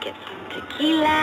get some tequila.